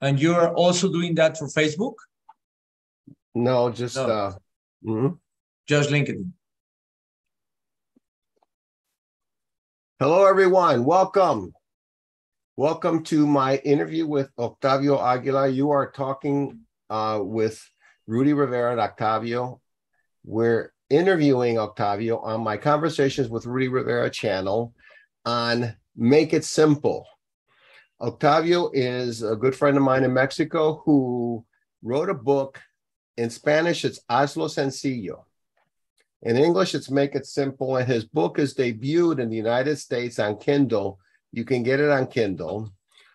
And you're also doing that for Facebook? No, just No. uh mhm. Just LinkedIn. hello everyone. Welcome. Welcome to my interview with Octavio Aguilar. You are talking uh, with Rudy Rivera and Octavio. We're interviewing Octavio on my Conversations with Rudy Rivera channel on Make It Simple. Octavio is a good friend of mine in Mexico who wrote a book. In Spanish, it's Hazlo Sencillo. In English, it's Make It Simple. And his book is debuted in the United States on Kindle. You can get it on Kindle.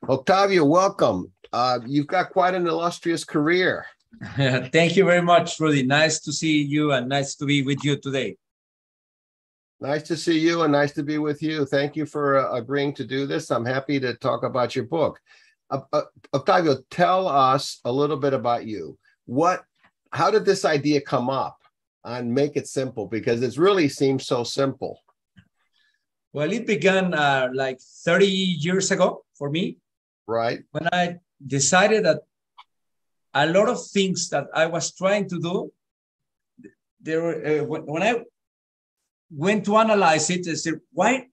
Octavio, welcome. Uh, you've got quite an illustrious career. Thank you very much, Rudy. Nice to see you and nice to be with you today. Nice to see you and nice to be with you. Thank you for uh, agreeing to do this. I'm happy to talk about your book. Uh, uh, Octavio, tell us a little bit about you. What, how did this idea come up on Make It Simple? Because it really seems so simple. Well, it began uh, like 30 years ago for me Right. when I decided that a lot of things that I was trying to do, there were, uh, when, when I went to analyze it, and said, why,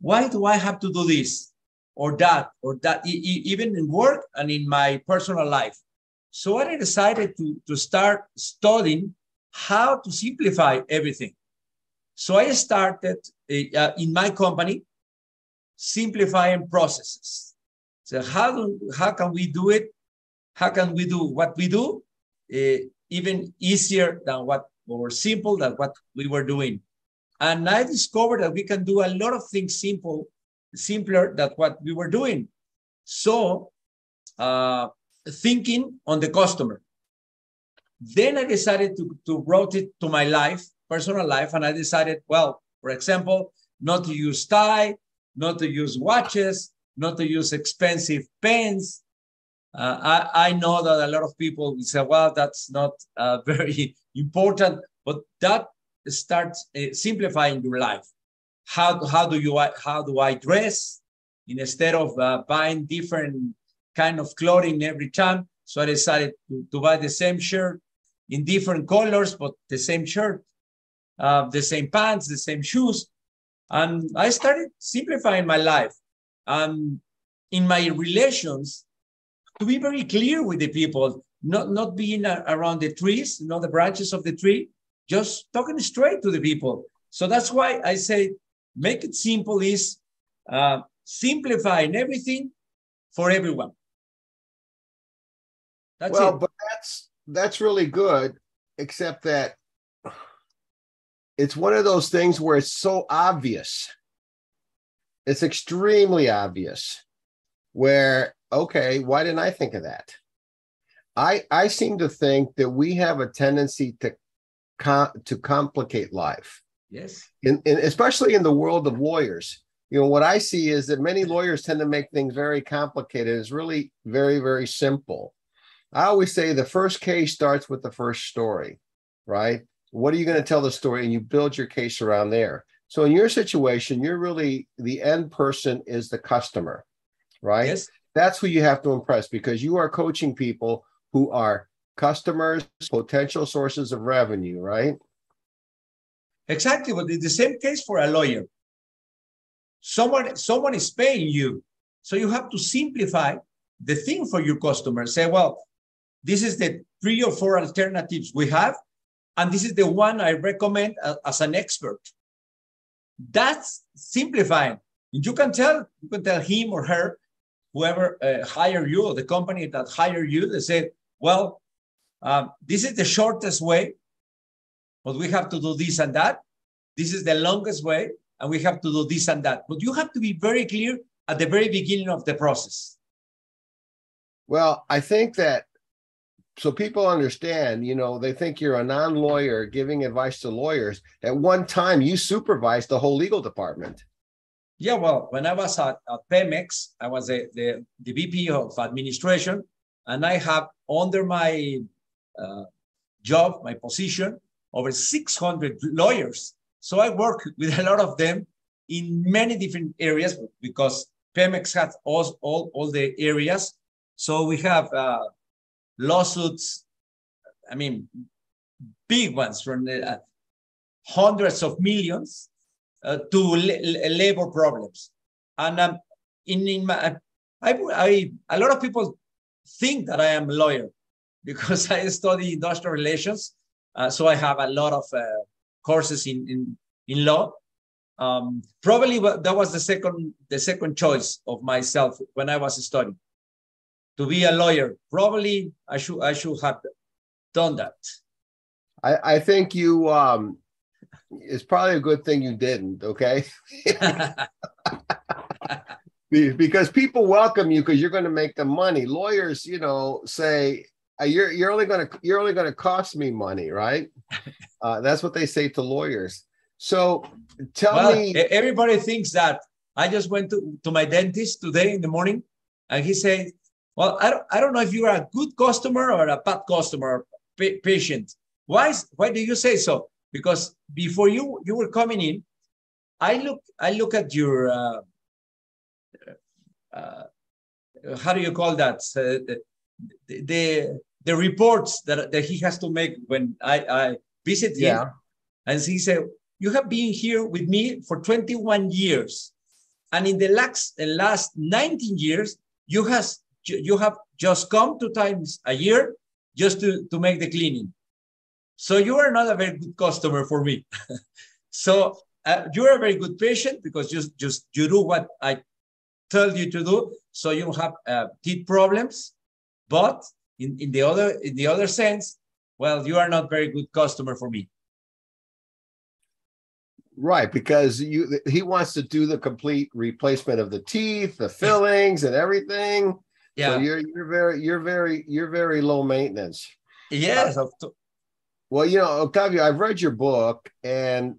why do I have to do this or that or that, even in work and in my personal life? So I decided to, to start studying how to simplify everything. So I started uh, in my company simplifying processes. So how do how can we do it? How can we do what we do uh, even easier than what or simple than what we were doing? And I discovered that we can do a lot of things simple, simpler than what we were doing. So uh, thinking on the customer. Then I decided to, to wrote it to my life, personal life, and I decided, well, for example, not to use tie, not to use watches, not to use expensive pens. Uh, I, I know that a lot of people will say, well, that's not uh, very important, but that starts uh, simplifying your life. How, how do you how do I dress instead of uh, buying different kind of clothing every time? So I decided to, to buy the same shirt in different colors, but the same shirt, uh, the same pants, the same shoes. And I started simplifying my life. Um, in my relations, to be very clear with the people, not, not being around the trees, know, the branches of the tree, just talking straight to the people. So that's why I say, make it simple is uh, simplifying everything for everyone. That's well, it. but that's that's really good, except that it's one of those things where it's so obvious. It's extremely obvious. Where okay, why didn't I think of that? I I seem to think that we have a tendency to com- to complicate life, yes. in, in especially in the world of lawyers. You know what I see is that many lawyers tend to make things very complicated. It's really very very simple. I always say the first case starts with the first story, right? What are you going to tell the story? And you build your case around there. So in your situation, you're really the end person is the customer, right? Yes. That's who you have to impress because you are coaching people who are customers, potential sources of revenue, right? Exactly, but it's the same case for a lawyer. Someone, someone is paying you, so you have to simplify the thing for your customer. Say, well, this is the three or four alternatives we have, and this is the one I recommend as an expert. That's simplifying. You can tell, you can tell him or her, whoever uh, hire you, or the company that hire you, they say, well, um, this is the shortest way, but we have to do this and that. This is the longest way, and we have to do this and that. But you have to be very clear at the very beginning of the process. Well, I think that so people understand, you know, they think you're a non lawyer giving advice to lawyers. At one time, you supervised the whole legal department. Yeah, well, when I was at, at Pemex, I was a, the, the VP of administration, and I have under my uh, job, my position, over 600 lawyers. So I work with a lot of them in many different areas because Pemex has all, all, all the areas So we have uh, lawsuits, I mean, big ones from the, uh, hundreds of millions uh, to la labor problems. And um, in, in my, I, I, a lot of people think that I am a lawyer because I study industrial relations. Uh, so I have a lot of uh, courses in, in, in law. Um, probably that was the second, the second choice of myself when I was studying to be a lawyer. Probably I should, I should have done that. I, I think you, um, it's probably a good thing you didn't. Okay. because people welcome you because you're going to make them money. Lawyers, you know, say you're you're only going to you're only going to cost me money, right? Uh, that's what they say to lawyers. So tell well, me, everybody thinks that. I just went to, to my dentist today in the morning, and he said, "Well, I don't I don't know if you are a good customer or a bad customer, patient. Why why do you say so? Because before you you were coming in, I look I look at your." Uh, uh, how do you call that? Uh, the, the, reports that, that he has to make when I, I visit him. Yeah. And he said, you have been here with me for 21 years. And in the last, the last 19 years, you, has, you have just come two times a year just to, to make the cleaning. So you are not a very good customer for me. so uh, you're a very good patient because just, just you do what I tell you to do so you don't have uh, teeth problems. But in, in the other in the other sense, well, you are not very good customer for me. Right, because you he wants to do the complete replacement of the teeth, the fillings, and everything. Yeah, so you're you're very you're very you're very low maintenance. Yes. Uh, well, you know, Octavio, I've read your book, and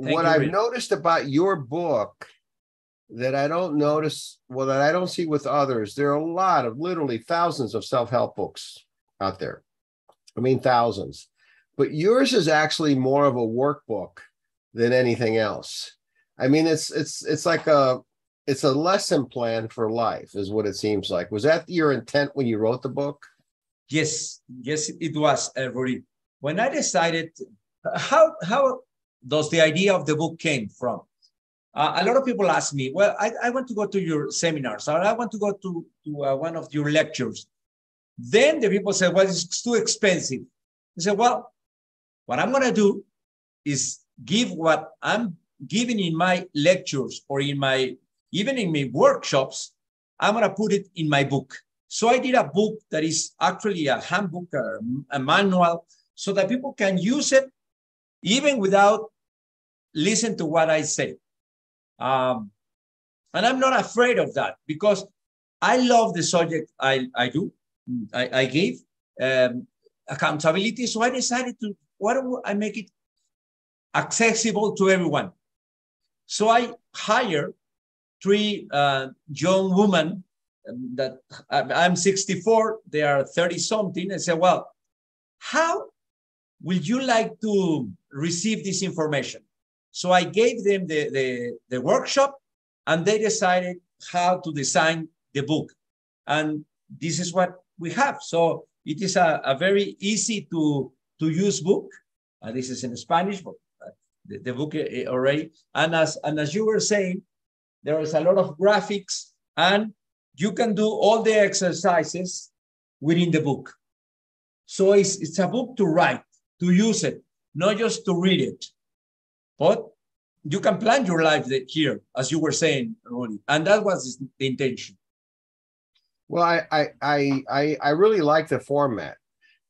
Thank what I've noticed about your book that I don't notice, well, that I don't see with others. There are a lot of literally thousands of self help books out there. I mean, thousands. But yours is actually more of a workbook than anything else. I mean, it's it's it's like a it's a lesson plan for life, is what it seems like. Was that your intent when you wrote the book? Yes, yes, it was, Rudy. When I decided, how how does the idea of the book came from? Uh, a lot of people ask me, well, I, I want to go to your seminars or I want to go to, to uh, one of your lectures. Then the people say, well, it's too expensive. I say, well, what I'm going to do is give what I'm giving in my lectures or in my, even in my workshops, I'm going to put it in my book. So I did a book that is actually a handbook, a, a manual, so that people can use it even without listen to what I say. Um, and I'm not afraid of that because I love the subject I, I do, I, I gave um, accountability. So I decided to, why don't I make it accessible to everyone? So I hired three uh, young women um, that I'm 64, they are 30 something, and say, well, how would you like to receive this information? So I gave them the, the, the workshop and they decided how to design the book. And this is what we have. So it is a, a very easy to, to use book. Uh, this is in Spanish, but uh, the, the book uh, already. And as, and as you were saying, there is a lot of graphics and you can do all the exercises within the book. So it's, it's a book to write, to use it, not just to read it. But you can plan your life here, as you were saying, Rudy, and that was the intention. Well, I I I I really like the format,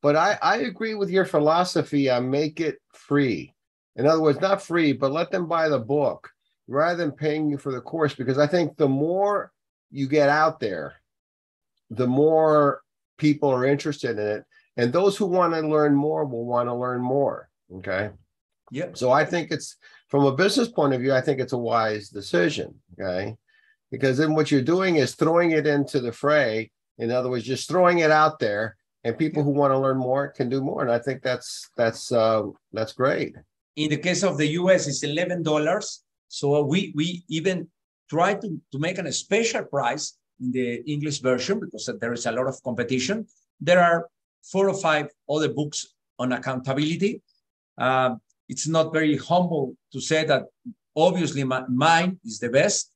but I I agree with your philosophy on make it free. In other words, not free, but let them buy the book rather than paying you for the course. Because I think the more you get out there, the more people are interested in it, and those who want to learn more will want to learn more. Okay. Yeah. So I think it's from a business point of view, I think it's a wise decision. Okay. Because then what you're doing is throwing it into the fray. In other words, just throwing it out there and people who want to learn more can do more. And I think that's that's uh, that's great. In the case of the US, it's eleven dollars. So we we even try to, to make a special price in the English version because there is a lot of competition. There are four or five other books on accountability. Um, it's not very humble to say that obviously my, mine is the best.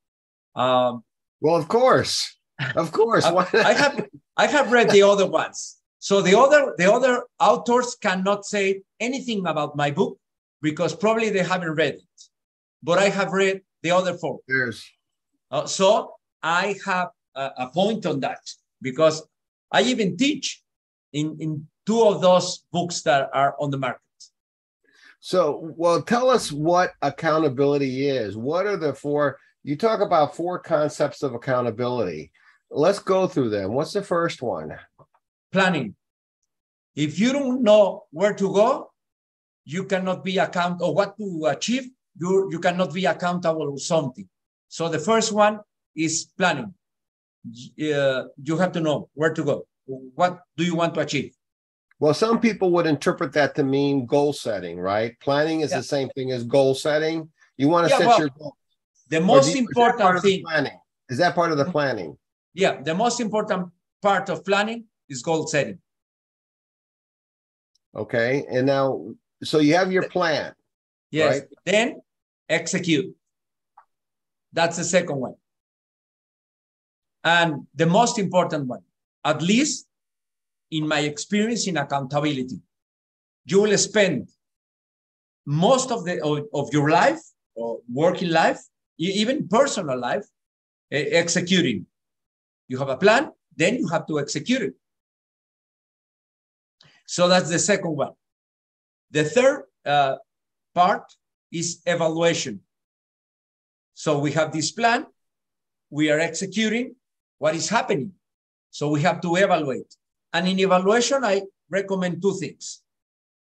Um, well, of course, of course. I, I, have I have read the other ones, so the other the other authors cannot say anything about my book because probably they haven't read it. But I have read the other four. Yes. Uh, so I have a, a point on that because I even teach in in two of those books that are on the market. So, well, tell us what accountability is. What are the four? You talk about four concepts of accountability. Let's go through them. What's the first one? Planning. If you don't know where to go, you cannot be account or what to achieve. You you cannot be accountable for something. So the first one is planning. Uh, you have to know where to go. What do you want to achieve? Well, some people would interpret that to mean goal setting, right? Planning is yeah. the same thing as goal setting. You want to yeah, set well, your goal. The most you, important thing planning is that part of the mm-hmm. planning. Yeah, the most important part of planning is goal setting. Okay, and now so you have your plan. Yes. Right? Then execute. That's the second one. And the most important one, at least in my experience in accountability, you will spend most of the of, of your life or working life, even personal life, executing. You have a plan, then you have to execute it. So that's the second one. The third uh, part is evaluation. So we have this plan, we are executing what is happening. So we have to evaluate. And in evaluation, I recommend two things.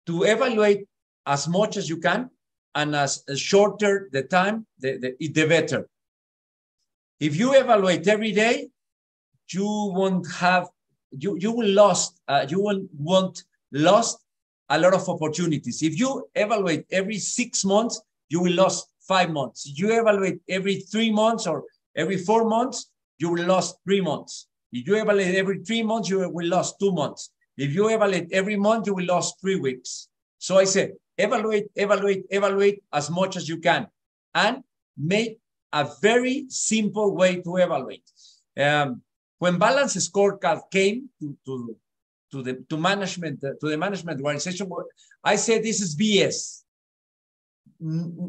To evaluate as much as you can and as, as shorter the time, the, the, the better. If you evaluate every day, you won't have, you, you will lost, uh, you will want lost a lot of opportunities. If you evaluate every six months, you will lose five months. You evaluate every three months or every four months, you will lose three months. If you evaluate every three months, you will lose two months. If you evaluate every month, you will lose three weeks. So I said, evaluate, evaluate, evaluate as much as you can and make a very simple way to evaluate. Um, when balance scorecard came to, to, to the to management uh, to the management organization, I said this is BS.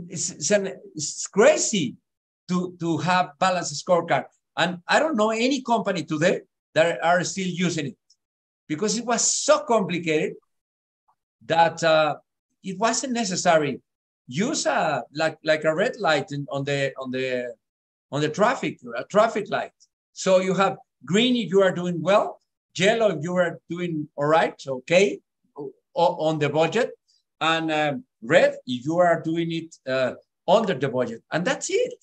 It's, it's, an, it's crazy to, to have balance scorecard. And I don't know any company today that are still using it because it was so complicated that uh, it wasn't necessary. Use a like like a red light in, on the on the on the traffic a traffic light. So you have green if you are doing well, yellow if you are doing all right, okay, on the budget, and um, red if you are doing it uh, under the budget, and that's it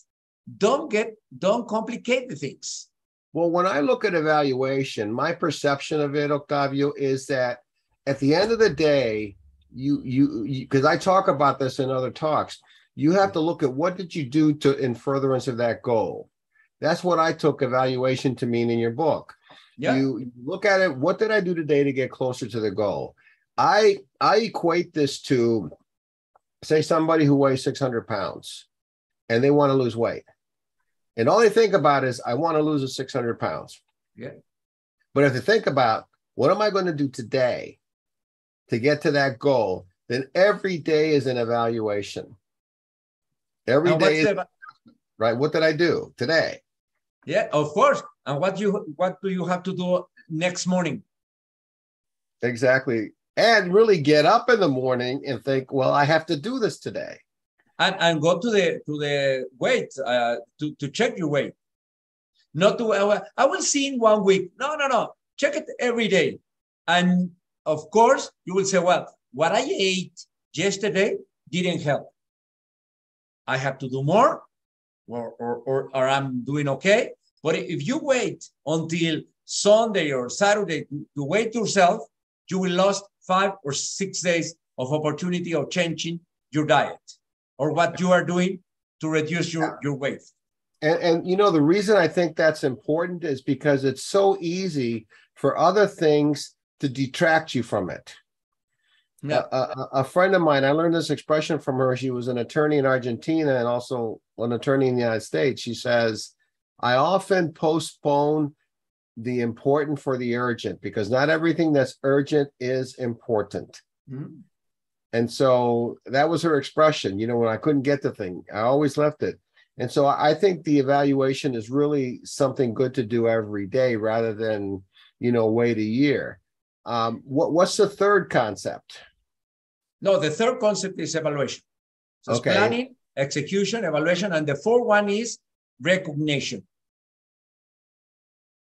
don't get don't complicate the things. Well when i look at evaluation my perception of it octavio is that at the end of the day you you because i talk about this in other talks you have to look at what did you do to in furtherance of that goal? That's what i took evaluation to mean in your book. Yeah. you look at it what did i do today to get closer to the goal? I i equate this to say somebody who weighs 600 pounds and they want to lose weight. And all they think about is, I want to lose a 600 pounds. Yeah. But if they think about, what am I going to do today to get to that goal? Then every day is an evaluation. Every day, is, the, right? What did I do today? Yeah, of course. And what you what do you have to do next morning? Exactly. And really get up in the morning and think, well, I have to do this today and, and go to the to the weight uh, to, to check your weight. Not to uh, I will see in one week. No, no, no. Check it every day. And of course, you will say, well, what I ate yesterday didn't help. I have to do more, or, or, or, or I'm doing okay. But if you wait until Sunday or Saturday to, to wait yourself, you will lose five or six days of opportunity of changing your diet or what you are doing to reduce your, your weight. And, and you know, the reason I think that's important is because it's so easy for other things to detract you from it. Yeah. A, a, a friend of mine, I learned this expression from her. She was an attorney in Argentina and also an attorney in the United States. She says, I often postpone the important for the urgent because not everything that's urgent is important. Mhm. And so that was her expression. You know, when I couldn't get the thing, I always left it. And so I think the evaluation is really something good to do every day rather than, you know, wait a year. Um, what, what's the third concept? No, the third concept is evaluation. So it's Okay. planning, execution, evaluation, and the fourth one is recognition.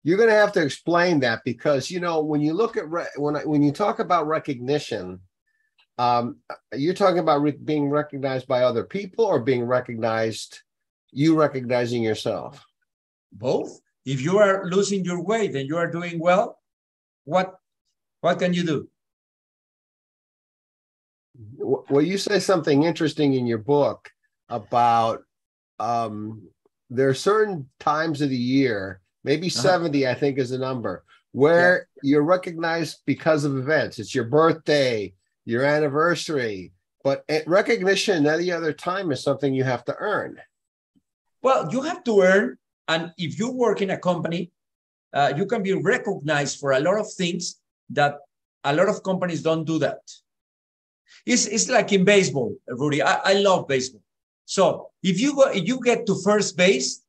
You're going to have to explain that because you know when you look at re- when I, when you talk about recognition, um, you're talking about re- being recognized by other people or being recognized, you recognizing yourself. Both. If you are losing your weight and you are doing well, what what can you do? Well, you say something interesting in your book about um, there are certain times of the year, maybe Uh-huh. 70, I think is the number, where you're recognized because of events. It's your birthday, your anniversary, but recognition any other time is something you have to earn. Well, you have to earn, and if you work in a company, uh, you can be recognized for a lot of things that a lot of companies don't do that. It's, it's like in baseball, Rudy. I, I love baseball. So if you go, if you get to first base,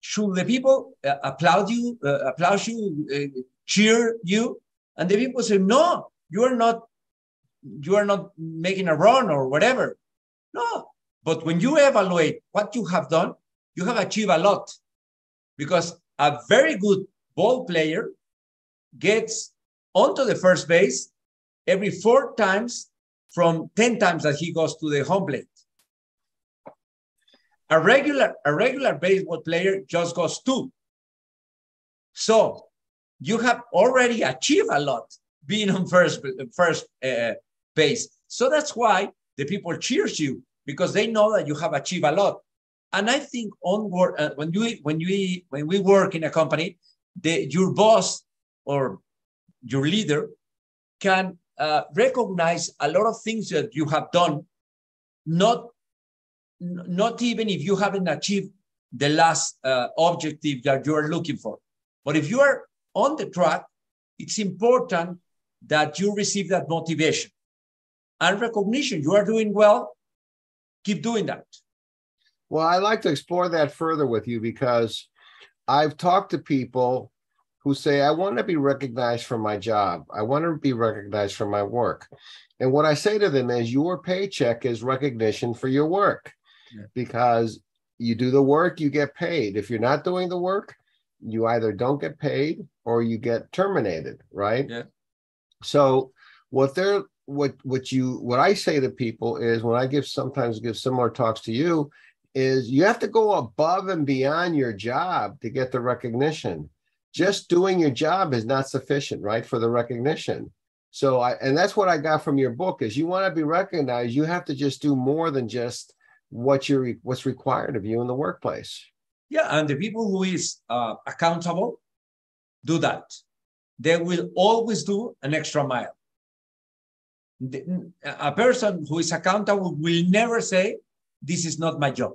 should the people uh, applaud you, uh, applaud you, uh, cheer you? And the people say, no, you are not, you are not making a run or whatever. No. But when you evaluate what you have done, you have achieved a lot because a very good ball player gets onto the first base every four times from 10 times that he goes to the home plate. A regular, a regular baseball player just goes two. So you have already achieved a lot being on first, first uh, base. So that's why the people cheers you because they know that you have achieved a lot. And I think on work uh, when you when you when we work in a company, the your boss or your leader can uh, recognize a lot of things that you have done, not not even if you haven't achieved the last uh, objective that you are looking for. But if you are on the track, it's important that you receive that motivation and recognition. You are doing well. Keep doing that. Well, I'd like to explore that further with you because I've talked to people who say, I want to be recognized for my job. I want to be recognized for my work. And what I say to them is, your paycheck is recognition for your work Yeah. because you do the work, you get paid. If you're not doing the work, you either don't get paid or you get terminated, right? Yeah. So what they're what what you what I say to people is when I give sometimes give similar talks to you is you have to go above and beyond your job to get the recognition. Just doing your job is not sufficient, right, for the recognition. So I and that's what I got from your book is you want to be recognized, you have to just do more than just what you're what's required of you in the workplace. Yeah, and the people who is uh, accountable do that. They will always do an extra mile. A person who is accountable will never say, "This is not my job."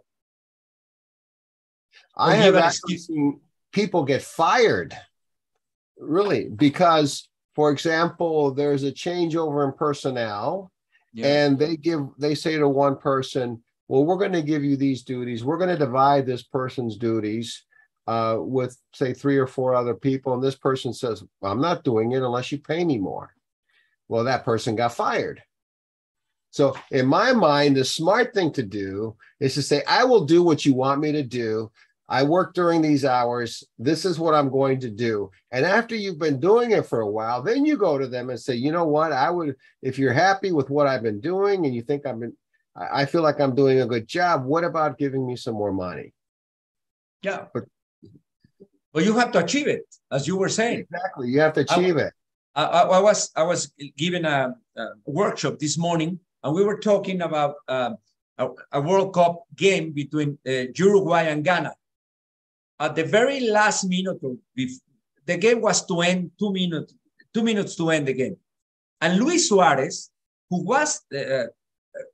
I have actually seen people get fired, really, because, for example, there's a changeover in personnel, and they give they say to one person, "Well, we're going to give you these duties. We're going to divide this person's duties." Uh, with say three or four other people, and this person says, "I'm not doing it unless you pay me more." Well, that person got fired. So, in my mind, the smart thing to do is to say, I will do what you want me to do. I work during these hours. This is what I'm going to do. And after you've been doing it for a while, then you go to them and say, you know what? I would, if you're happy with what I've been doing and you think I've been, I I feel like I'm doing a good job, what about giving me some more money? yeah. But- But you have to achieve it, as you were saying. Exactly. You have to achieve it. I, I, was I was given a, a workshop this morning, and we were talking about uh, a, a World Cup game between uh, Uruguay and Ghana. at the very last minute, the game was to end two minutes, two minutes to end the game. And Luis Suarez, who was the, uh,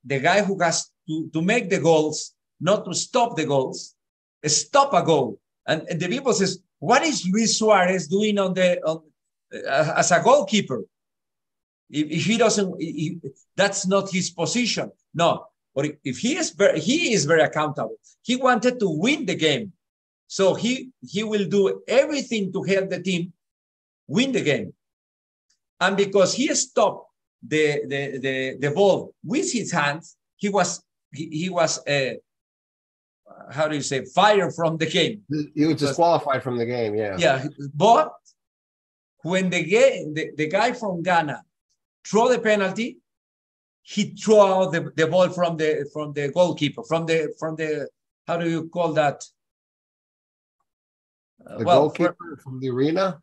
the guy who has to, to make the goals, not to stop the goals, stop a goal. And, and the people says, what is Luis Suarez doing on the on, as a goalkeeper? If, if he doesn't, if, that's not his position. No, but if he is very, he is very accountable. He wanted to win the game, so he he will do everything to help the team win the game. And because he stopped the the the, the ball with his hands, he was he, he was uh, how do you say fired from the game. He was disqualified from the game. Yeah. Yeah, but when the, game, the, the guy from Ghana throw the penalty, he threw out the, the ball from the from the goalkeeper from the from the how do you call that? Uh, the well, goalkeeper from the arena.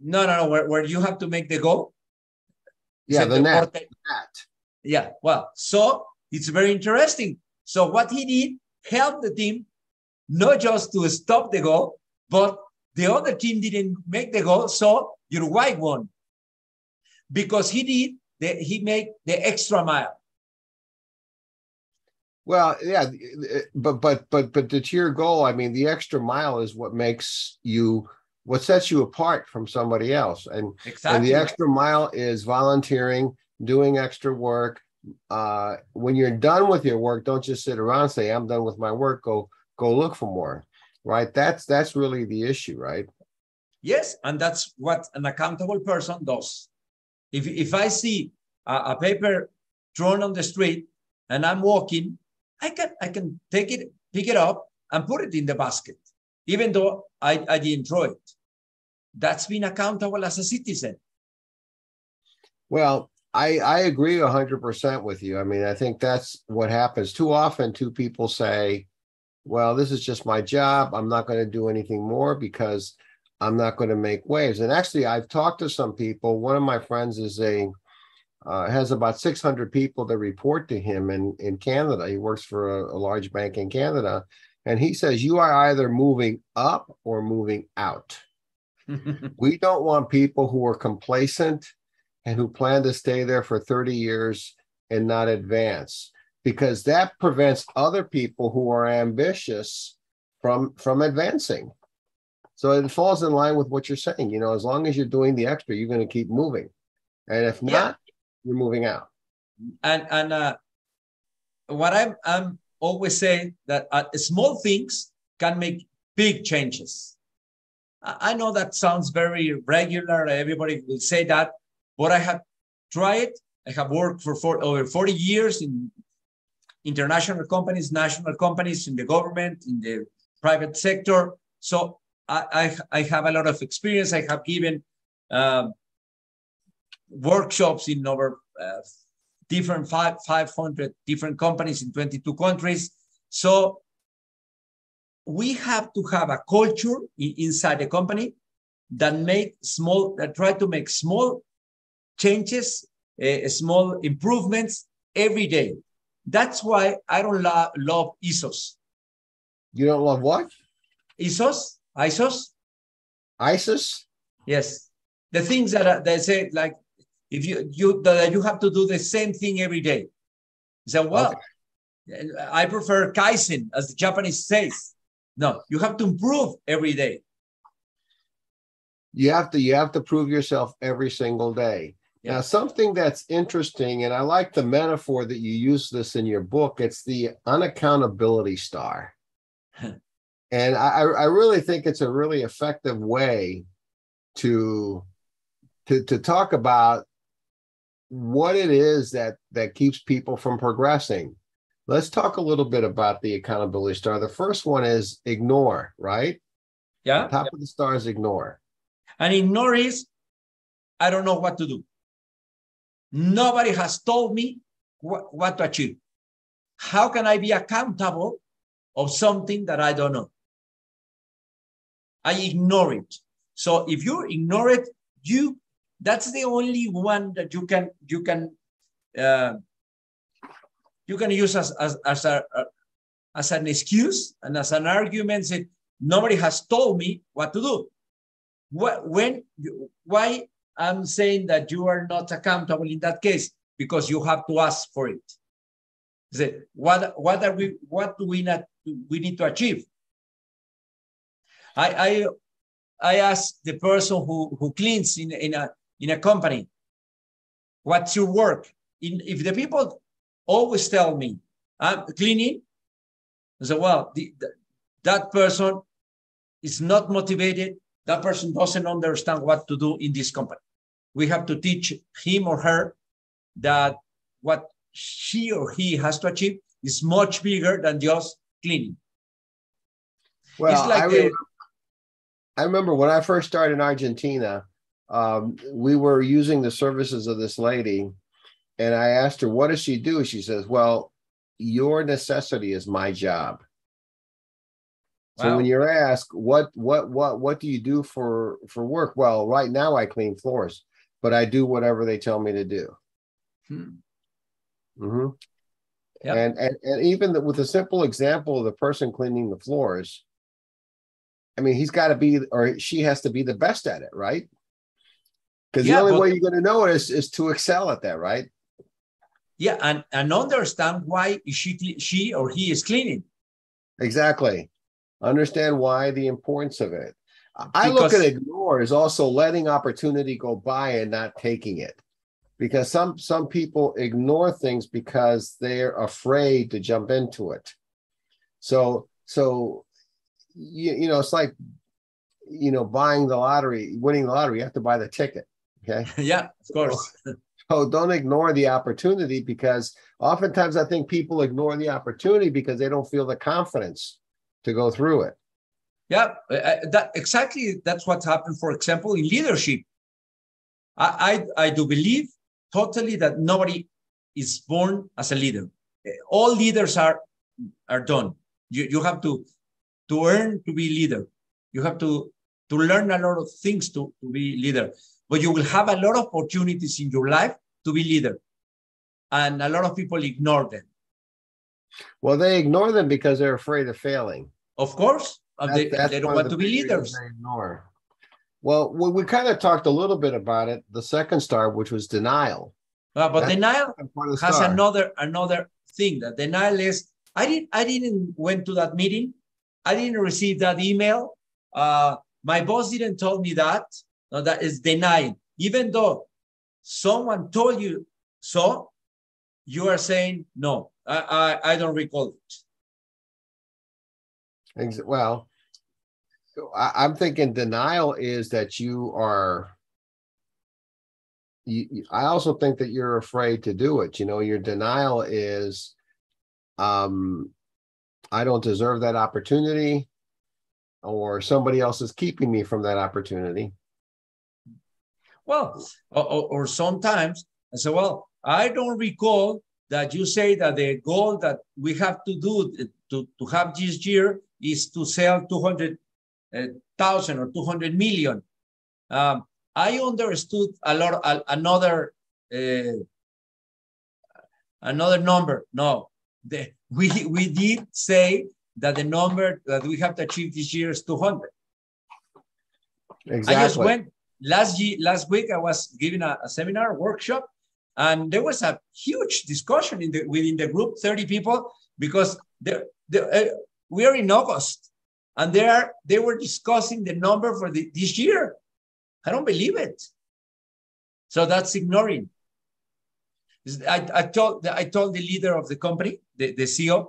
No, no, no. Where, where you have to make the goal. Yeah, the, the net. net. Yeah. Well, so it's very interesting. So what he did helped the team not just to stop the goal, but the other team didn't make the goal, so Uruguay won because he did the, he made the extra mile. Well, yeah, but but but but to your goal, I mean, the extra mile is what makes you what sets you apart from somebody else, and exactly. and the extra mile is volunteering, doing extra work. Uh, when you're done with your work, don't just sit around and say, "I'm done with my work." Go go look for more, right? That's that's really the issue, right? Yes, and that's what an accountable person does. If, if I see a, a paper thrown on the street and I'm walking, I can I can take it, pick it up, and put it in the basket, even though I, I didn't throw it. That's being accountable as a citizen. Well, I, I agree 100% with you. I mean, I think that's what happens. Too often, two people say, well, this is just my job. I'm not going to do anything more because I'm not going to make waves. And actually, I've talked to some people. One of my friends is a uh, has about 600 people that report to him in in Canada. He works for a, a large bank in Canada, and he says you are either moving up or moving out. we don't want people who are complacent and who plan to stay there for 30 years and not advance because that prevents other people who are ambitious from from advancing so it falls in line with what you're saying. You know, as long as you're doing the extra, you're going to keep moving, and if not, yeah. you're moving out. And and uh, what I'm I'm always saying that uh, small things can make big changes. I know that sounds very regular. Everybody will say that, but I have tried. I have worked for four, over 40 years in international companies, national companies, in the government, in the private sector. So I, I, have a lot of experience. I have given uh, workshops in over uh, different five, 500 different companies in 22 countries. So we have to have a culture inside the company that make small, that try to make small changes, uh, small improvements every day. That's why I don't lo- love ISOs. You don't love what? ISOs. ISOs? ISIS? Yes. The things that are, they say like if you you that you have to do the same thing every day. So well, okay. I prefer kaizen, as the Japanese says. No, you have to improve every day. You have to you have to prove yourself every single day. Now, something that's interesting, and I like the metaphor that you use this in your book. It's the unaccountability star. and I, I really think it's a really effective way to to to talk about what it is that that keeps people from progressing. Let's talk a little bit about the accountability star. The first one is ignore, right? Yeah. The top of the star is ignore. And ignore is I don't know what to do. Nobody has told me what, what to achieve. How can I be accountable of something that I don't know? I ignore it. So if you ignore it, you that's the only one that you can you can uh, you can use as as as a, as an excuse and as an argument. Say nobody has told me what to do. What, when, why I'm saying that you are not accountable in that case? Because you have to ask for it. Say, what, what are we, what do we not, we need to achieve? I, I, I asked the person who, who cleans in, in a, in a company, what's your work? In, if the people always tell me, I'm cleaning, I say, well, the, the, that person is not motivated. That person doesn't understand what to do in this company. We have to teach him or her that what she or he has to achieve is much bigger than just cleaning. Well, like I, remember, a, I remember when I first started in Argentina, um, we were using the services of this lady, and I asked her, What does she do? She says, Well, your necessity is my job. So when you're asked what what what what do you do for for work? Well, right now I clean floors, but I do whatever they tell me to do. Hmm. Mm-hmm. Yep. And, and and even the, with a simple example of the person cleaning the floors, I mean, he's got to be or she has to be the best at it, right? Because yeah, the only but, way you're going to know it is, is to excel at that, right? Yeah, and and understand why she she or he is cleaning. Exactly understand why the importance of it. I look at ignore as also letting opportunity go by and not taking it. Because some some people ignore things because they're afraid to jump into it. So so you, you know it's like you know buying the lottery, winning the lottery, you have to buy the ticket. Okay. yeah, of course. So, so don't ignore the opportunity because oftentimes I think people ignore the opportunity because they don't feel the confidence to go through it. Yeah, that exactly that's what happened. For example, in leadership, I, I I do believe totally that nobody is born as a leader. All leaders are are done. You you have to to earn to be leader. You have to to learn a lot of things to, to be leader. But you will have a lot of opportunities in your life to be leader. And a lot of people ignore them. Well, they ignore them because they're afraid of failing. Of course, that, they, they don't want the to be leaders. ignore. Well, we, we kind of talked a little bit about it. The second star, which was denial. Uh, but That's denial has star. another another thing. That denial is I didn't I didn't went to that meeting. I didn't receive that email. Uh, my boss didn't tell me that. No, that is denial. Even though someone told you so, you are saying no. I I, I don't recall it. Well, I, am thinking denial is that you are. You, I also think that you're afraid to do it. You know, your denial is, um, I don't deserve that opportunity, or somebody else is keeping me from that opportunity. Well, or, or sometimes I say, well, I don't recall that you say that the goal that we have to do to, to have this year is to sell 200,000 uh, or 200 million. Um, I understood a lot, uh, another, uh, another number. No, the, we, we did say that the number that we have to achieve this year is 200. Exactly. I just went last year, last week. I was giving a, a seminar workshop, and there was a huge discussion in the within the group, 30 people, because uh, we are in August, and they are they were discussing the number for the, this year. I don't believe it. So that's ignoring. I, I told I told the leader of the company, the, the CEO,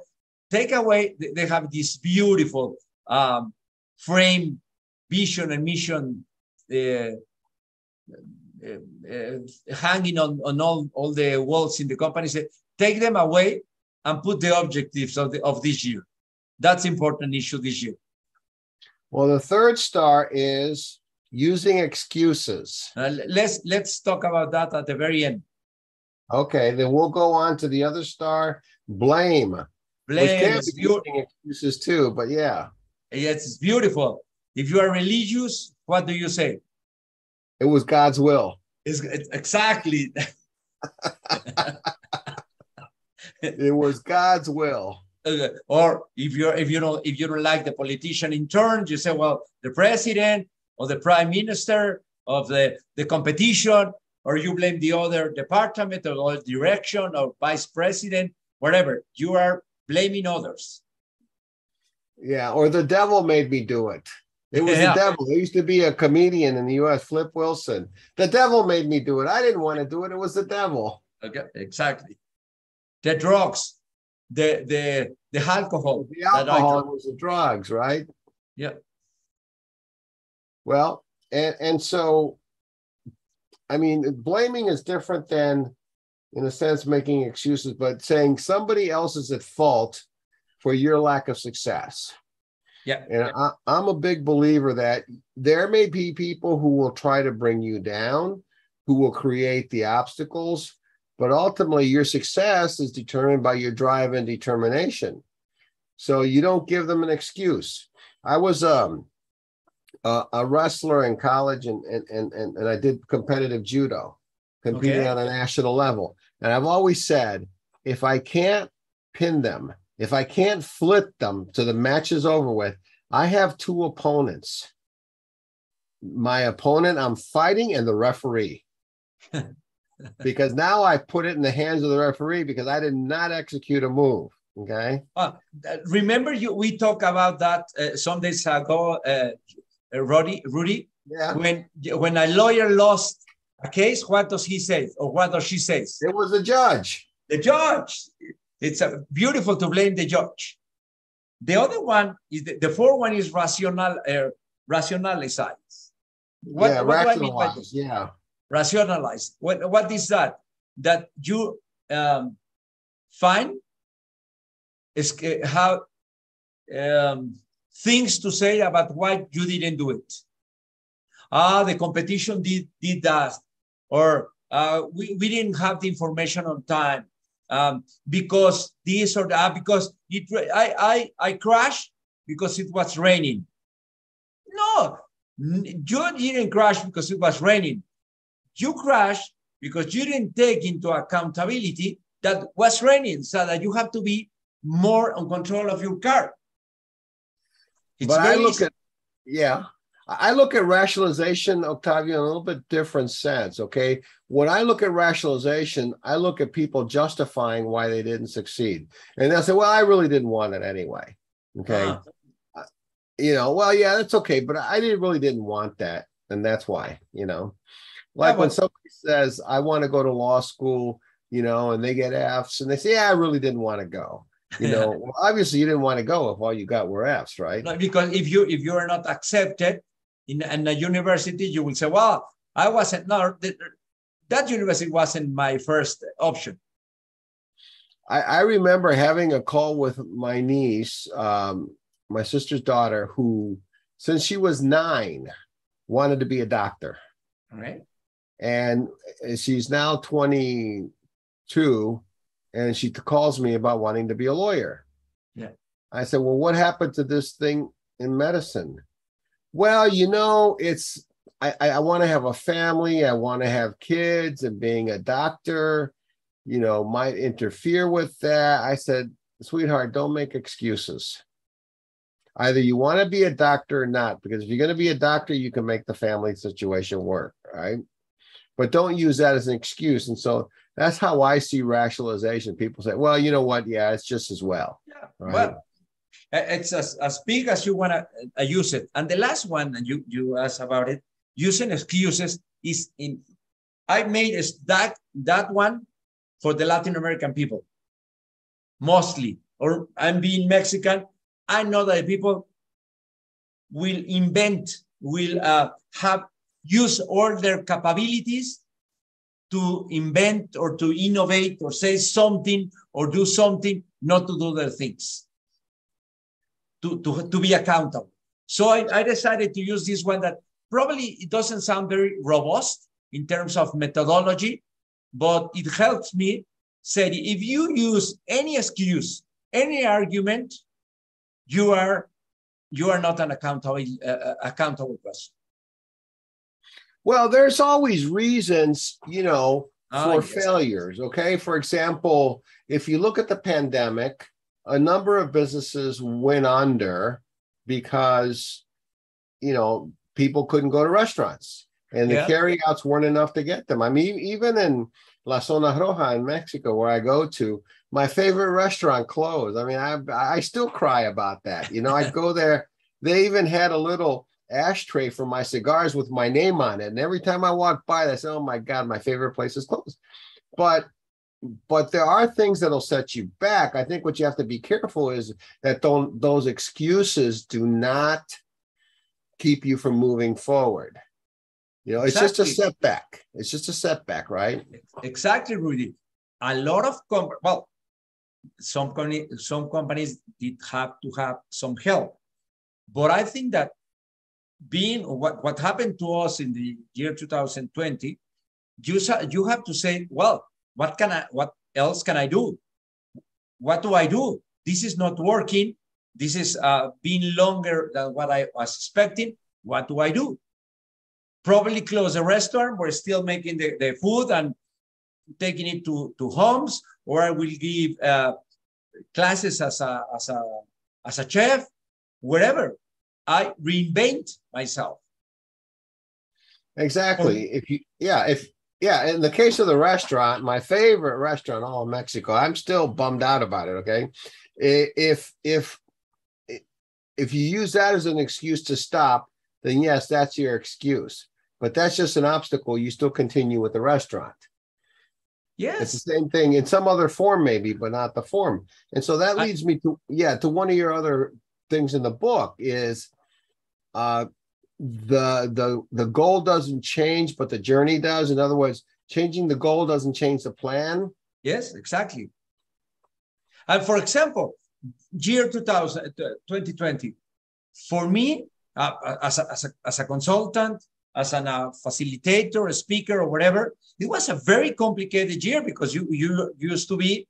take away. They have this beautiful um, frame, vision and mission uh, uh, uh, hanging on, on all, all the walls in the company. Say, take them away and put the objectives of, the, of this year. That's important issue this year. Well, the third star is using excuses. Uh, let's let's talk about that at the very end. Okay, then we'll go on to the other star, blame. Blame is using excuses too, but yeah. Yes, it's beautiful. If you are religious, what do you say? It was God's will. It's, it's exactly. it was God's will. uh, or if you're if you don't if you don't like the politician in turn, you say, well, the president or the prime minister of the the competition, or you blame the other department or direction or vice president, whatever. You are blaming others. Yeah, or the devil made me do it. It was yeah. the devil. There used to be a comedian in the U.S., Flip Wilson. The devil made me do it. I didn't want to do it. It was the devil. Okay, exactly. The drugs, the the the alcohol. The alcohol was the drugs, right? Yeah. Well, and and so, I mean, blaming is different than, in a sense, making excuses, but saying somebody else is at fault for your lack of success. Yeah. And I, I'm a big believer that there may be people who will try to bring you down, who will create the obstacles, but ultimately your success is determined by your drive and determination. So you don't give them an excuse. I was um, a, a wrestler in college and, and, and, and I did competitive judo, competing okay. on a national level. And I've always said, if I can't pin them, if I can't flip them to the match is over with, I have two opponents. My opponent I'm fighting and the referee. because now I put it in the hands of the referee because I did not execute a move. Okay. Uh, remember you we talked about that uh, some days ago, uh, Rudy. Rudy. Yeah. When when a lawyer lost a case, what does he say or what does she say? It was the judge. The judge. It's a, beautiful to blame the judge. The other one is the, the fourth one is rational, uh, rationalize. What, yeah, what do I mean by this? Yeah. Rationalize. What, what is that? That you um, find is uh, how um, things to say about why you didn't do it. Ah, the competition did, did that. Or uh, we, we didn't have the information on time um, because this or that, because it, I, I, I crashed because it was raining. No, you didn't crash because it was raining. You crashed because you didn't take into accountability that was raining, so that you have to be more on control of your car. It's but I look easy. at, yeah, I look at rationalization, Octavio, in a little bit different sense. Okay. When I look at rationalization, I look at people justifying why they didn't succeed. And they'll say, well, I really didn't want it anyway. Okay. Uh-huh. You know, well, yeah, that's okay, but I didn't really didn't want that. And that's why, you know, like yeah, when somebody says, I want to go to law school, you know, and they get F's and they say, yeah, I really didn't want to go you know well, obviously you didn't want to go if all you got were f's right no, because if you if you are not accepted in, in a university, you will say, well, I wasn't, no, that university wasn't my first option. I, I remember having a call with my niece, um, my sister's daughter, who, since she was nine, wanted to be a doctor. All right. And she's now 22, and she calls me about wanting to be a lawyer. Yeah. I said, well, what happened to this thing in medicine? well, you know, it's I, I want to have a family, I want to have kids, and being a doctor, you know, might interfere with that. I said, sweetheart, don't make excuses. Either you want to be a doctor or not, because if you're going to be a doctor, you can make the family situation work, right? But don't use that as an excuse. And so that's how I see rationalization. People say, well, you know what? Yeah, it's just as well. Yeah. Right? Well, it's as, as big as you want to uh, use it. And the last one, and you, you asked about it, using excuses is in, I made that, that one for the Latin American people, mostly, or I'm being Mexican. I know that people will invent, will uh, have use all their capabilities to invent or to innovate or say something or do something, not to do their things to, to, to be accountable. So I, I decided to use this one that probably it doesn't sound very robust in terms of methodology, but it helps me say if you use any excuse, any argument, you are you are not an accountable uh, uh accountable person. Well, there's always reasons, you know, ah, for failures. Okay, for example, if you look at the pandemic, a number of businesses went under because you know people couldn't go to restaurants and the yeah. carryouts weren't enough to get them. I mean, even in La Zona Roja in Mexico, where I go to, my favorite restaurant closed. I mean, I I still cry about that. You know, I go there. They even had a little ashtray for my cigars with my name on it, and every time I walk by, I say, "Oh my God, my favorite place is closed." But but there are things that'll set you back. I think what you have to be careful is that don't, those excuses do not keep you from moving forward. You know, it's exactly. just a setback. It's just a setback, right? Exactly, Rudy. A lot of com- well, some company, some companies did have to have some help, but I think that being what what happened to us in the year 2020, you you have to say, well, what can I? What else can I do? What do I do? This is not working. This is uh, being longer than what I was expecting. What do I do? probably close a restaurant. We're still making the, the food and taking it to, to homes, or I will give uh, classes as a, as, a, as a chef, wherever. I reinvent myself. Exactly. If you, yeah, if, yeah, in the case of the restaurant, my favorite restaurant all in Mexico, I'm still bummed out about it. Okay. If, if, if you use that as an excuse to stop, then yes, that's your excuse but that's just an obstacle. You still continue with the restaurant. Yes. It's the same thing in some other form, maybe, but not the form. And so that leads I, me to, yeah, to one of your other things in the book is uh the the the goal doesn't change, but the journey does. In other words, changing the goal doesn't change the plan. Yes, exactly. And for example, year 2000, 2020, for me, uh, as, a, as, a, as a consultant, as a uh, facilitator, a speaker, or whatever. It was a very complicated year because you you used to be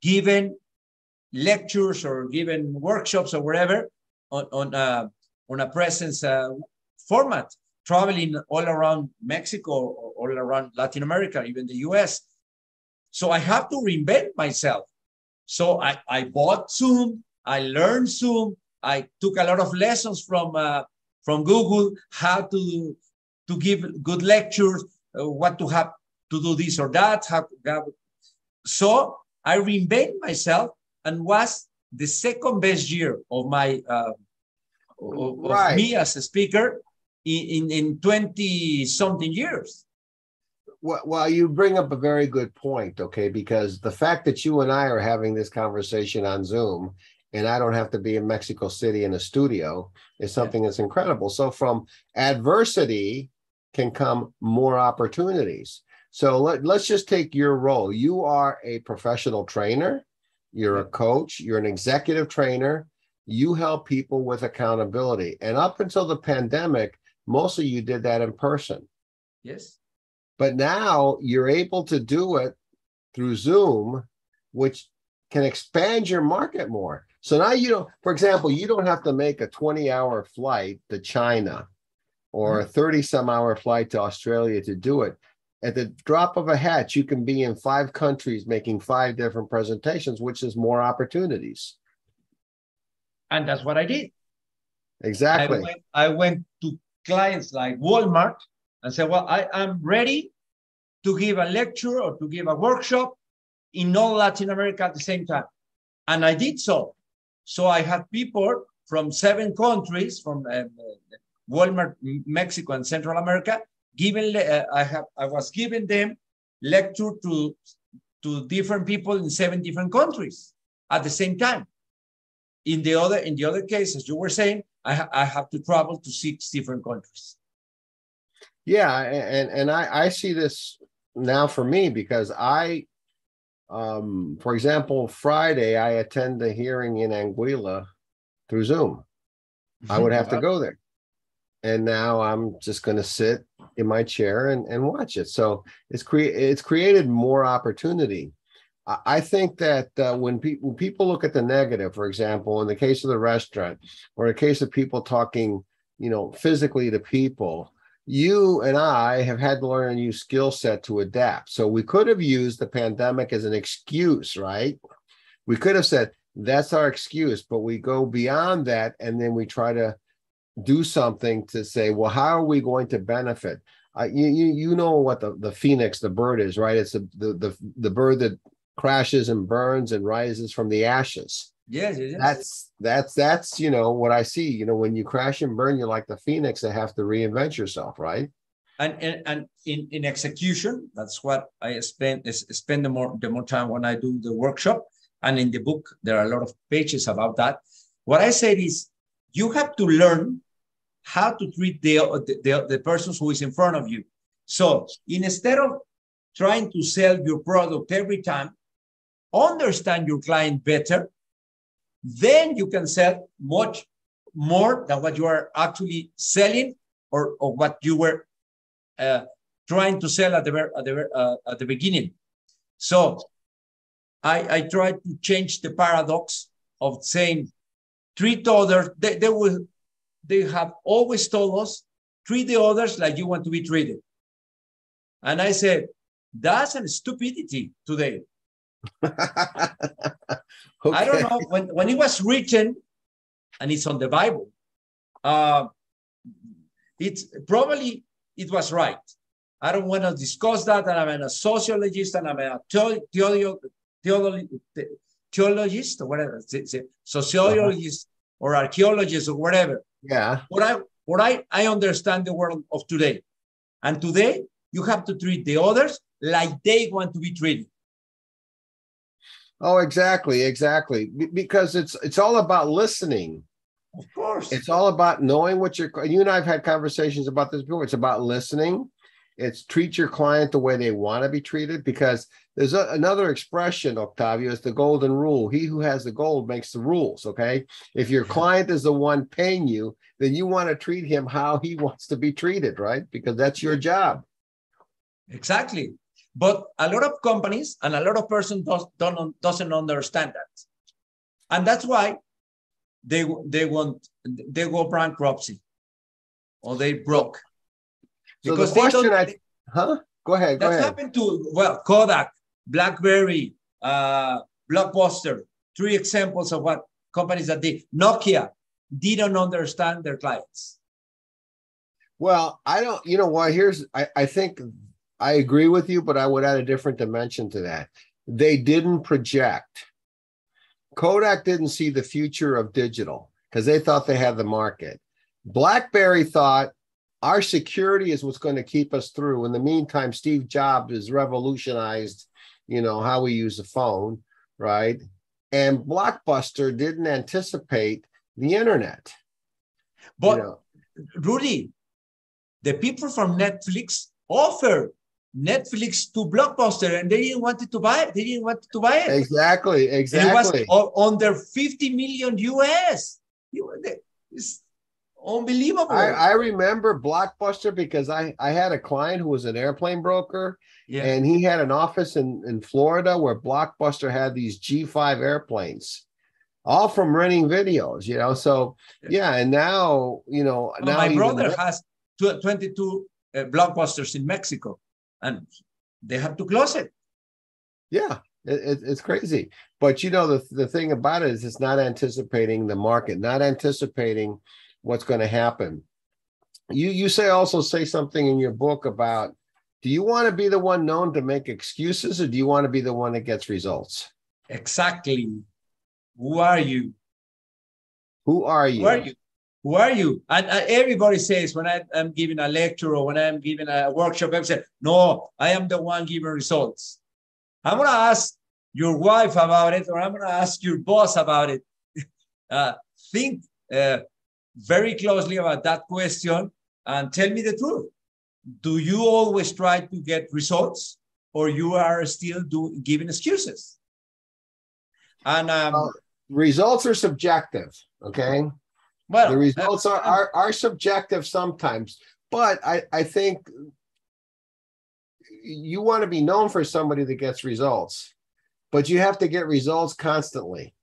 given lectures or given workshops or whatever on on uh, on a presence uh, format, traveling all around Mexico, all around Latin America, even the U.S. So I have to reinvent myself. So I, I bought Zoom, I learned Zoom, I took a lot of lessons from uh, from Google how to to give good lectures, uh, what to have to do this or that. How, have... So I reinvent myself and was the second best year of my uh, of, right. me as a speaker in, in, in 20 something years. Well, well, you bring up a very good point, okay? Because the fact that you and I are having this conversation on Zoom and I don't have to be in Mexico City in a studio is something yeah. that's incredible. So, from adversity can come more opportunities. So let, let's just take your role. You are a professional trainer, you're a coach, you're an executive trainer, you help people with accountability. And up until the pandemic, most of you did that in person. Yes. But now you're able to do it through Zoom, which can expand your market more. So now you don't, for example, you don't have to make a 20 hour flight to China or a mm-hmm. 30 some hour flight to Australia to do it. At the drop of a hat, you can be in five countries making five different presentations, which is more opportunities. And that's what I did. Exactly. I went, I went to clients like Walmart and said, Well, I am ready to give a lecture or to give a workshop in all Latin America at the same time. And I did so. So I had people from seven countries, from uh, Walmart Mexico and Central America, given uh, I have I was giving them lecture to to different people in seven different countries at the same time. In the other in the other case, as you were saying, I, ha I have to travel to six different countries. Yeah, and and I I see this now for me because I um for example Friday I attend a hearing in Anguilla through Zoom. I would have to go there and now I'm just going to sit in my chair and, and watch it. So it's cre- it's created more opportunity. I, think that uh, when, pe- when people look at the negative, for example, in the case of the restaurant, or in the case of people talking, you know, physically to people, you and I have had to learn a new skill set to adapt. So we could have used the pandemic as an excuse, right? We could have said, that's our excuse. But we go beyond that and then we try to do something to say, well, how are we going to benefit? Uh, you, you you know what the, the phoenix, the bird is, right? It's a, the, the the bird that crashes and burns and rises from the ashes. Yes, yes. That's that's that's you know what I see. You know, when you crash and burn, you're like the phoenix that have to reinvent yourself, right? and and, and in, in execution that's what i spend is spend the more the more time when i do the workshop and in the book there are a lot of pages about that what i said is you have to learn how to treat the the, the person who is in front of you so instead of trying to sell your product every time understand your client better then you can sell much more than what you are actually selling or, or what you were uh, trying to sell at the at the uh, at the beginning. So I I tried to change the paradox of saying treat others. They, they will they have always told us treat the others like you want to be treated. And I said, that's a stupidity today. okay. I don't know when, when it was written, and it's on the Bible. Uh, it's probably it was right. I don't want to discuss that. And I'm a sociologist and I'm a theolo- theologist or whatever, sociologist uh-huh. or archaeologist or whatever. Yeah. What I what I, I understand the world of today. And today you have to treat the others like they want to be treated. Oh, exactly, exactly. Because it's it's all about listening. Of course. It's all about knowing what you're you and I've had conversations about this before. It's about listening. It's treat your client the way they want to be treated because there's a, another expression, Octavio, is the golden rule. He who has the gold makes the rules. Okay. If your client is the one paying you, then you want to treat him how he wants to be treated, right? Because that's your job. Exactly. But a lot of companies and a lot of person does, don't, doesn't understand that. And that's why they they want they go bankruptcy or they broke. So because the question I huh? Go ahead. Go that happened to well Kodak, BlackBerry, uh, Blockbuster. Three examples of what companies that did. Nokia didn't understand their clients. Well, I don't. You know what? Here's I I think I agree with you, but I would add a different dimension to that. They didn't project Kodak didn't see the future of digital because they thought they had the market. BlackBerry thought our security is what's going to keep us through. In the meantime, Steve Jobs has revolutionized, you know, how we use the phone, right? And Blockbuster didn't anticipate the internet. But you know. Rudy, the people from Netflix offer Netflix to Blockbuster, and they didn't want to buy it. They didn't want to buy it. Exactly, exactly. And it was under 50 million US. It's unbelievable. I, I, remember Blockbuster because I, I had a client who was an airplane broker, yeah. and he had an office in, in Florida where Blockbuster had these G5 airplanes. All from renting videos, you know. So yeah, and now you know. Well, now my brother has 22 uh, blockbusters in Mexico and they have to close it. Yeah, it, it's crazy. But you know, the, the thing about it is it's not anticipating the market, not anticipating what's going to happen. You you say also say something in your book about do you want to be the one known to make excuses or do you want to be the one that gets results? Exactly. Who are you? Who are you? Who are you? Who are you? And everybody says when I, am giving a lecture or when I'm giving a workshop, I say, no, I am the one giving results. I'm going to ask your wife about it, or I'm going to ask your boss about it. uh, think uh, very closely about that question and tell me the truth. Do you always try to get results, or you are still do, giving excuses? And um, results are subjective. Okay well, the results are, are are subjective sometimes, but I I think you want to be known for somebody that gets results, but you have to get results constantly.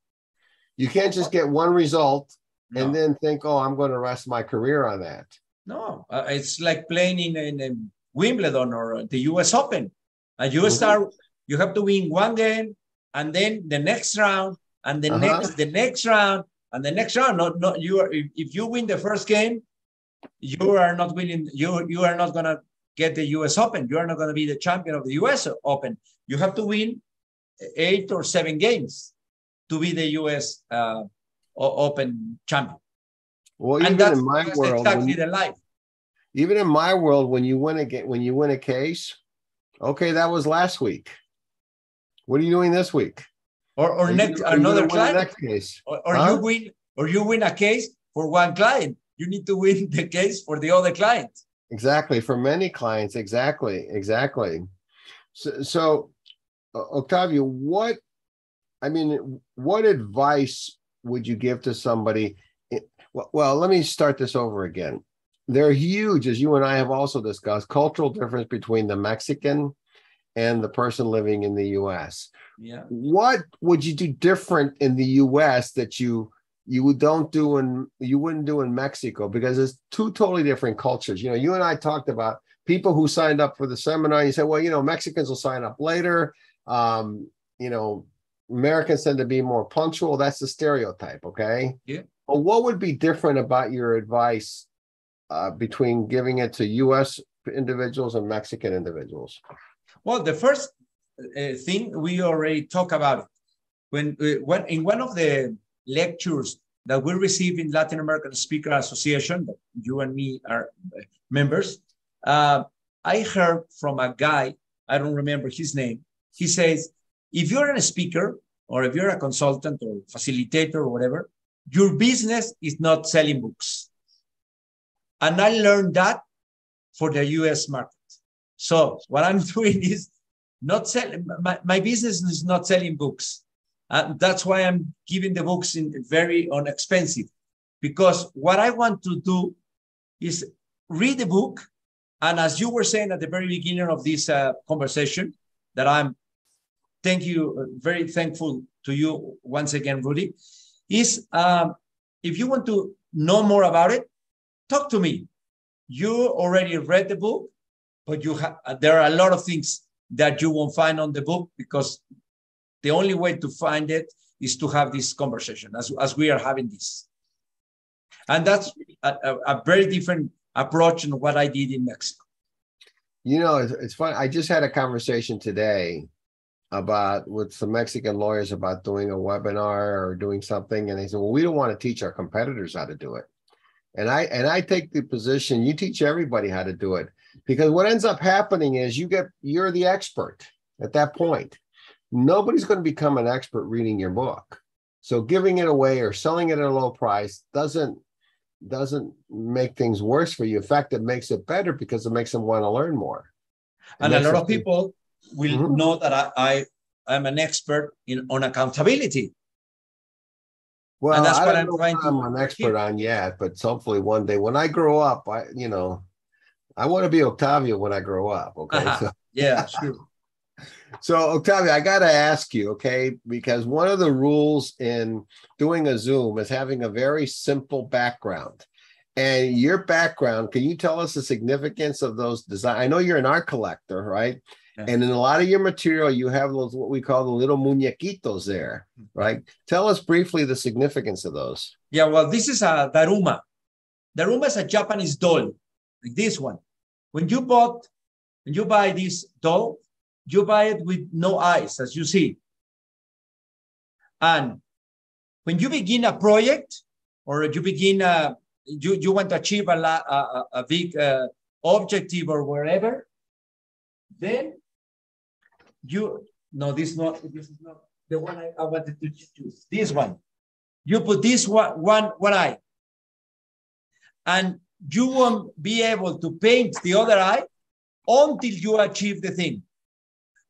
You can't just get one result no. and then think, "Oh, I'm going to rest my career on that." No, uh, it's like playing in, in, in, Wimbledon or the U.S. Open, and you mm-hmm. start. You have to win one game, and then the next round and the Uh-huh. next the next round and the next round. Not not you are if, you win the first game, you are not winning. You you are not gonna get the U.S. Open. You are not gonna be the champion of the U.S. Open. You have to win eight or seven games to be the U.S. Uh, Open champion. Well, and even that's, in my that's world, exactly the life. even in my world, when you win a ga- when you win a case, okay, that was last week. What are you doing this week? Or or you next you another client. case. or, or Huh? you win or you win a case for one client you need to win the case for the other client Exactly. For many clients, exactly, exactly. So, so Octavio, what, I mean, what advice would you give to somebody? Well, well, let me start this over again. They're huge, as you and I have also discussed, cultural difference between the Mexican and the person living in the US. yeah What would you do different in the US that you you don't do in you wouldn't do in Mexico because it's two totally different cultures. You know, you and I talked about people who signed up for the seminar. You said, well, you know, Mexicans will sign up later. Um, you know, Americans tend to be more punctual. That's the stereotype, okay? Yeah. But what would be different about your advice uh, between giving it to U.S. individuals and Mexican individuals? Well the first uh, thing we already talked about when uh, when in one of the lectures that we receive in latin american speaker association that you and me are uh, members uh, i heard from a guy i don't remember his name he says if you're a speaker or if you're a consultant or facilitator or whatever your business is not selling books. And i learned that for the us market so what I'm doing is not selling. My, my business is not selling books. And that's why I'm giving the books in very inexpensive. Because what I want to do is read the book. And as you were saying at the very beginning of this uh, conversation, that I'm, thank you, uh, very thankful to you once again, Rudy, is um, if you want to know more about it, talk to me. You already read the book but you have uh, there are a lot of things that you won't find on the book because the only way to find it is to have this conversation as, as we are having this and that's a, a, a very different approach than what i did in mexico You know, it's, it's fun. I just had a conversation today about with some Mexican lawyers about doing a webinar or doing something, and they said, "Well, we don't want to teach our competitors how to do it." And I and I take the position you teach everybody how to do it because what ends up happening is you get you're the expert at that point. Nobody's going to become an expert reading your book. So giving it away or selling it at a low price doesn't doesn't make things worse for you. In fact, it makes it better because it makes them want to learn more. It and a lot of people will Mhm. know that I, I am an expert in on accountability Well, that's I what don't I'm know trying to I'm an expert on yet, but hopefully one day when I grow up, I you know, I want to be Octavio when I grow up. Okay. Uh-huh. So, yeah sure so Octavio, I got to ask you, okay, because one of the rules in doing a Zoom is having a very simple background. And your background, can you tell us the significance of those design? I know you're an art collector, right? Yeah. And in a lot of your material, you have those what we call the little muñequitos there, right? Tell us briefly the significance of those. Yeah, well, this is a Daruma. Daruma is a Japanese doll, like this one. When you bought, when you buy this doll, you buy it with no eyes, as you see. And when you begin a project or you begin a, you, you want to achieve a, a, a- big uh, objective or wherever, then you, no, this not, this is not the one I, I wanted to choose, this one. You put this one, one, one eye, and you won't be able to paint the other eye until you achieve the thing.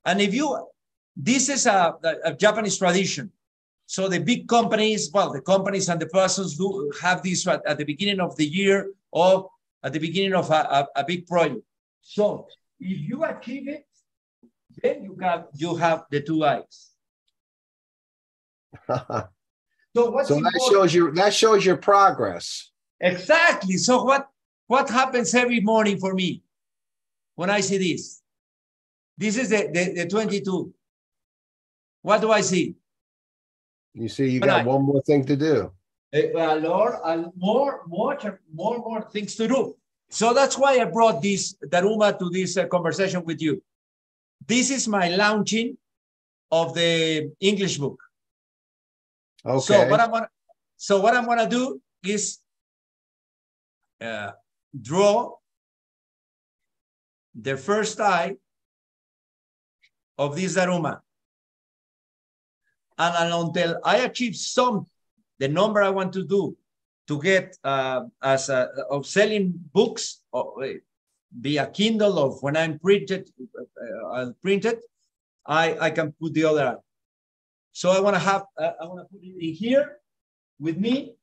And if you, this is a, a, Japanese tradition. So the big companies, well, the companies and the persons do have this at, at the beginning of the year or at the beginning of a, a, a big project. So if you achieve it, then you have you have the two eyes. So what's so that shows you that shows your progress. Exactly. So what what happens every morning for me when I see this? This is the, the, the 22. What do I see? You see, you got one more thing to do. A Lord, uh, more, more, more, more things to do. So that's why I brought this Daruma to this uh, conversation with you. This is my launching of the English book. Okay. So what I'm gonna, so what I'm gonna do is uh, draw the first eye of this Daruma. And until I achieve some, the number I want to do to get uh, as a, of selling books or, uh, via Kindle of when I'm printed, uh, uh printed, I, I can put the other. So I want to have, uh, I want to put it in here with me.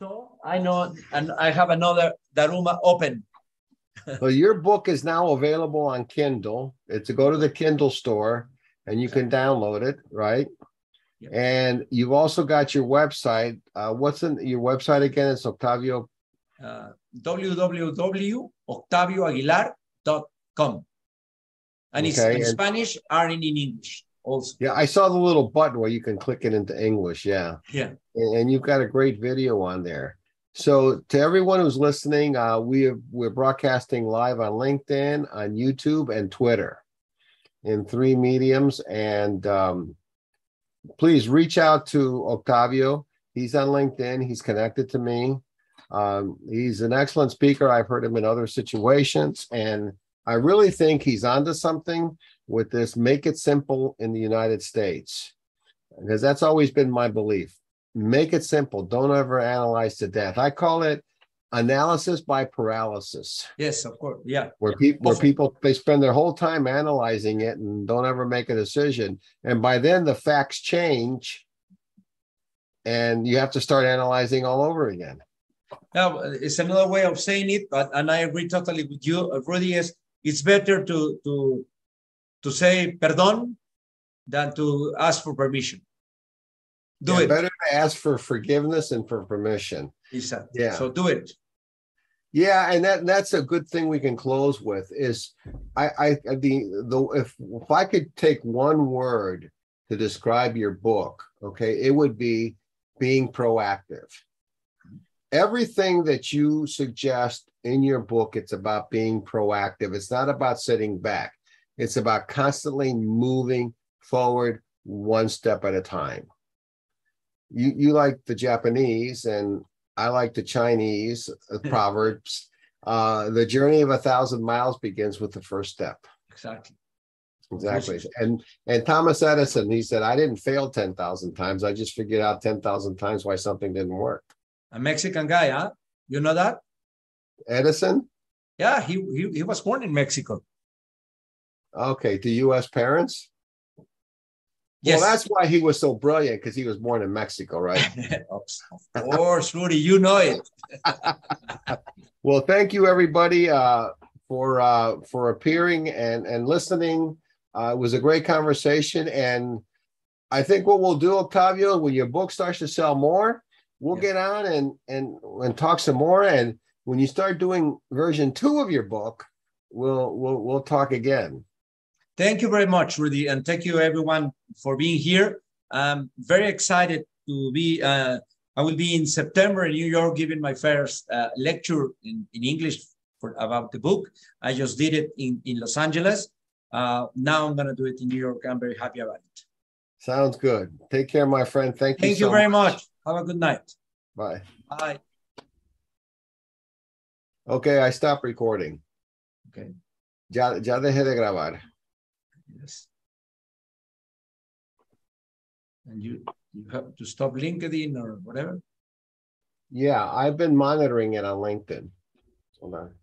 So I know, and I have another Daruma open. so your book is now available on Kindle. It's go to the Kindle store and you can download it, right? Yep. And you've also got your website. Uh, what's in your website again? It's Octavio. Uh, www.octavioaguilar.com. And okay. it's in and, Spanish and in English also. Yeah, I saw the little button where you can click it into English. Yeah. Yeah. And, and you've got a great video on there. So to everyone who's listening, uh, we are, we're broadcasting live on LinkedIn, on YouTube, and Twitter in three mediums. And um, please reach out to Octavio. He's on LinkedIn. He's connected to me. Um, he's an excellent speaker. I've heard him in other situations, and I really think he's onto something with this make it simple in the United States, because that's always been my belief. Make it simple. Don't ever analyze to death. I call it analysis by paralysis. Yes, of course. Yeah. Where people where people they spend their whole time analyzing it and don't ever make a decision. And by then the facts change and you have to start analyzing all over again. Now, it's another way of saying it, but and I agree totally with you, Rudy. Is it's better to to to say perdón than to ask for permission. Do yeah, it. Better to ask for forgiveness and for permission. Exactly. Yeah. So do it. Yeah, and that that's a good thing we can close with is I I the the if if I could take one word to describe your book, okay, it would be being proactive. Everything that you suggest in your book, it's about being proactive. It's not about sitting back. It's about constantly moving forward one step at a time. You you like the Japanese and I like the Chinese uh, proverbs. Uh, the journey of a thousand miles begins with the first step. Exactly. Exactly. And and Thomas Edison, he said, I didn't fail 10,000 times. I just figured out 10,000 times why something didn't work. A Mexican guy, huh? You know that? Edison? Yeah, he, he, he was born in Mexico. Okay. To US parents? Yes. Well, that's why he was so brilliant because he was born in Mexico, right? of course, Rudy, you know it. well, thank you everybody uh, for uh, for appearing and and listening. Uh, it was a great conversation, and I think what we'll do, Octavio, when your book starts to sell more, we'll get on and and and talk some more. And when you start doing version two of your book, we'll we'll we'll talk again. Thank you very much, Rudy, and thank you everyone for being here. I'm very excited to be. Uh, I will be in September in New York giving my first uh, lecture in, in English for about the book. I just did it in, in Los Angeles. Uh, now I'm going to do it in New York. I'm very happy about it. Sounds good. Take care, my friend. Thank you. Thank you so very much. much. Have a good night. Bye. Bye. Okay, I stop recording. Okay. Ya, ya dejé de grabar. Yes. And you you have to stop LinkedIn or whatever. Yeah, I've been monitoring it on LinkedIn. Hold on.